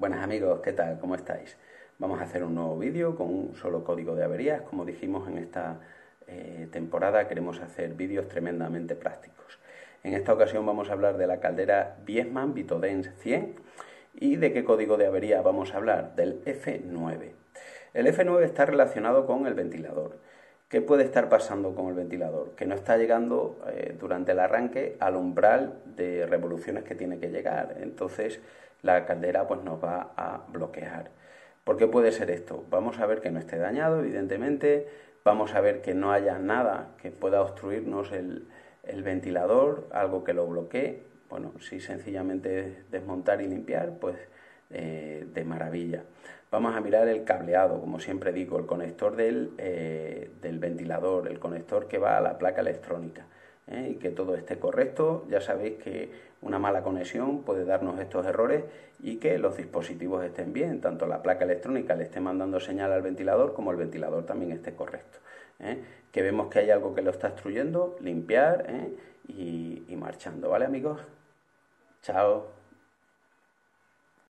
Buenas amigos, ¿qué tal? ¿Cómo estáis? Vamos a hacer un nuevo vídeo con un solo código de averías. Como dijimos en esta eh, temporada queremos hacer vídeos tremendamente prácticos. En esta ocasión vamos a hablar de la caldera Biesman Vitodens 100 y de qué código de avería vamos a hablar, del F9. El F9 está relacionado con el ventilador. ¿Qué puede estar pasando con el ventilador? Que no está llegando eh, durante el arranque al umbral de revoluciones que tiene que llegar. Entonces la caldera pues nos va a bloquear. ¿Por qué puede ser esto? Vamos a ver que no esté dañado, evidentemente. Vamos a ver que no haya nada que pueda obstruirnos el, ventilador, algo que lo bloquee. Bueno, si sencillamente desmontar y limpiar, pues eh, de maravilla. Vamos a mirar el cableado, como siempre digo, el conector del, eh, del ventilador, el conector que va a la placa electrónica. ¿eh? y que todo esté correcto. Ya sabéis que una mala conexión puede darnos estos errores y que los dispositivos estén bien, tanto la placa electrónica le esté mandando señal al ventilador como el ventilador también esté correcto. Que vemos que hay algo que lo está destruyendo, limpiar y, y marchando. ¿Vale amigos? Chao.